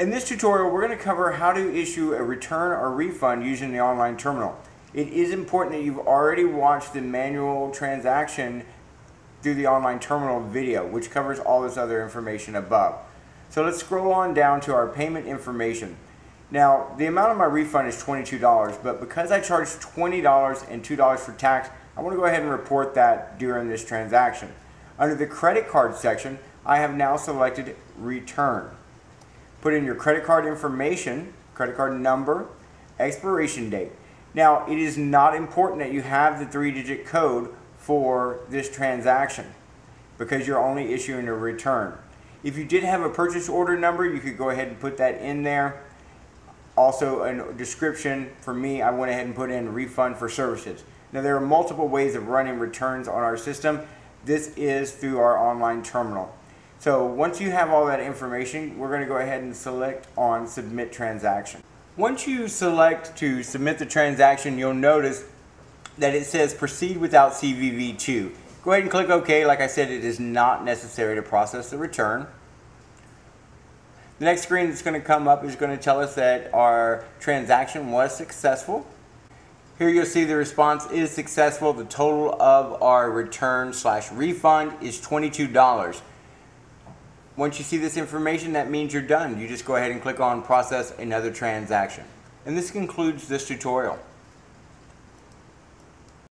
In this tutorial, we're going to cover how to issue a return or refund using the online terminal. It is important that you've already watched the manual transaction through the online terminal video, which covers all this other information above. So let's scroll on down to our payment information. Now, the amount of my refund is $22, but because I charged $20 and $2 for tax, I want to go ahead and report that during this transaction. Under the credit card section, I have now selected return. Put in your credit card information, credit card number, expiration date. Now, it is not important that you have the three digit code for this transaction because you're only issuing a return. If you did have a purchase order number, you could go ahead and put that in there. Also, a description for me, I went ahead and put in refund for services. Now, there are multiple ways of running returns on our system. This is through our online terminal. So once you have all that information, we're going to go ahead and select on submit transaction. Once you select to submit the transaction, you'll notice that it says proceed without CVV2. Go ahead and click OK. Like I said, it is not necessary to process the return. The next screen that's going to come up is going to tell us that our transaction was successful. Here you'll see the response is successful. The total of our return slash refund is $22. Once you see this information, that means you're done. You just go ahead and click on process another transaction. And this concludes this tutorial.